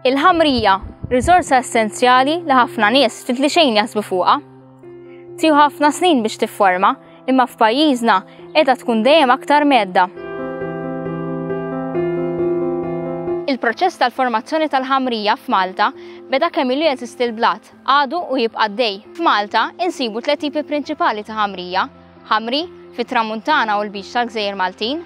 Il-ħamrija, riżorsa essenzjali li ħafna nies ftit li xejn jasbu fuqha. Tiju ħafna snin biex tifforma, imma f'pajjiżna qiegħda tkun dejjem aktar medda. Il-proċess tal-formazzjoni tal-ħamrija f'Malta beda kemm ilu jeżisti l-blat, għadu u jibqa' dej. F'Malta insibu tliet tipi prinċipali ta' ħamrija, ħamri fit-tramuntana u l-biċ tal-gżejjer Maltin,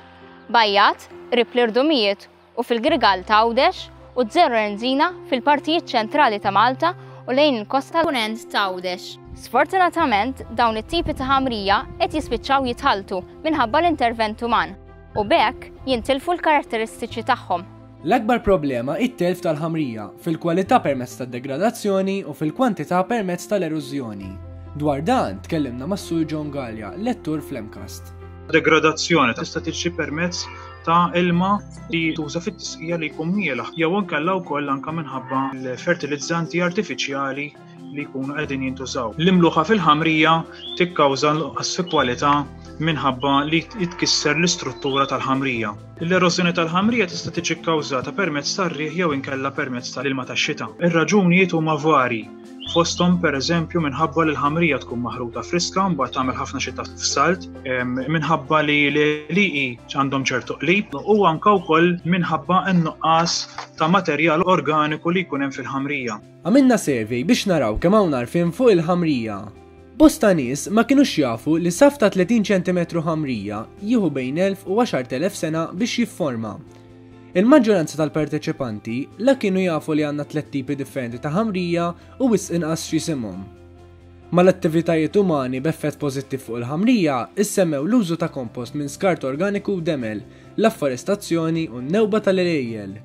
bajjat, rib l-irdumijiet u fil-Grigal ta' Għawdex u Zero Renzina fil-partijiet ċentrali ta' Malta u lejn il-kosta tal-Punent ta' Għawdex. Sfortunatament, dawn it-tipi ta' ħamrija qed jispiċċaw jitħalltu minħabba l-intervent uman u b'hekk jintilfu l-karatteristiċi tagħhom. L-akbar problema hi t-telf tal-ħamrija, fil-kwalità permezz tad-degradazzjoni u fil-kwantità permezz tal-erużjoni. Dwar dan, tkellimna mas-Sur John Galea, lettur fl-MCAST. Degradazzjoni tista' tiġri permezz ta' ilma li tuża fit-tisqija li jkun mielaħ jew inkella wkoll anke minħabba l-fertilizzanti artifiċjali li jkunu qegħdin jintużaw. L-imluħa fil-ħamrija tikkawża nuqqas fi kwalità minħabba li jitkisser l-istruttura tal-ħamrija. L-erożjoni tal-ħamrija tista' tiġi kkawżata permezz tar-riħ jew inkella permezz tal-ilma tax-xita. Ir-raġunijiet huma vari fosthom pereżempju minħabba li l-ħamrija tkun maħruta friska mbagħad tagħmel ħafna xi ta' f'salt, minħabba li l-liqi għandhom ċertu qlib u anke wkoll minħabba n-nuqqas ta' materjal organiku li jkun hemm fil-ħamrija. Għamilna survey biex naraw kemm hawn għarfien fuq il-ħamrija. Bosta nies ma kinux jafu li saf ta' 30 ċentimetru ħamrija jieħu bejn 1000 u 10,000 sena biex jifforma. Il-maġġoranza tal-parteċipanti la kienu jafu li għandna tliet tipi differenti ta' ħamrija u wisq inqas x'jisimhom. Mal-attivitajiet umani b'effett pożittiv fuq il-ħamrija issemmew l-użu ta' kompost minn skart organiku u demel, l-afforestazzjoni u n-newba tal-għelejjel.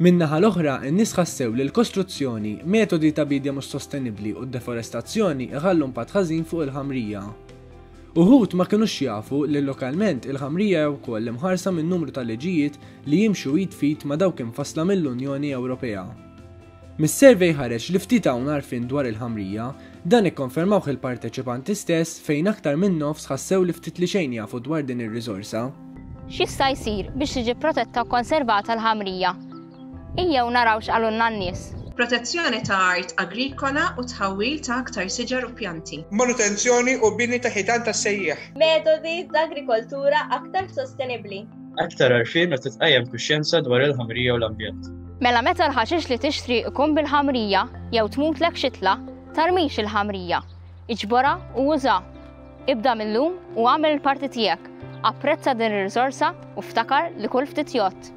Min-naħa l-oħra, in-nies ħassew li l-kostruzzjoni, metodi ta' biedja mhux sostenibbli u d-deforestazzjoni jħallu mpatt ħażin fuq il-ħamrija. Uħud ma kinux jafu li lokalment il-ħamrija hija wkoll imħarsa minn numru ta' liġijiet li jimxu id f'id ma' dawk imfassla mill-Unjoni Ewropea. Mis-survey ħareġ li ftit hawn għarfien dwar il-ħamrija, dan ikkonfermawh il-parteċipanti stess fejn aktar minn nofs ħassew li ftit li xejn jafu dwar din ir-riżorsa. X'jista' jsir biex tiġi protetta u kkonservata l-ħamrija? Ejjew naraw x'qalulna n-nies. Protezzjoni ta' art agrikola u tħawwil ta' aktar siġar u pjanti. Manutenzjoni u bini ta' ħitan tas-sejjieħ. Metodi ta' agrikoltura aktar sostenibbli. Aktar għarfien u titqajjem kuxjenza dwar il-ħamrija u l-ambjent. Mela meta l-ħaxix li tixtri ikun bil-ħamrija jew tmutlek xitla, tarmix il-ħamrija. Iġborha u użaha. Ibda mil-lum u agħmel il-parti tiegħek. Apprezza din ir-riżorsa u ftakar li kull ftit jgħodd.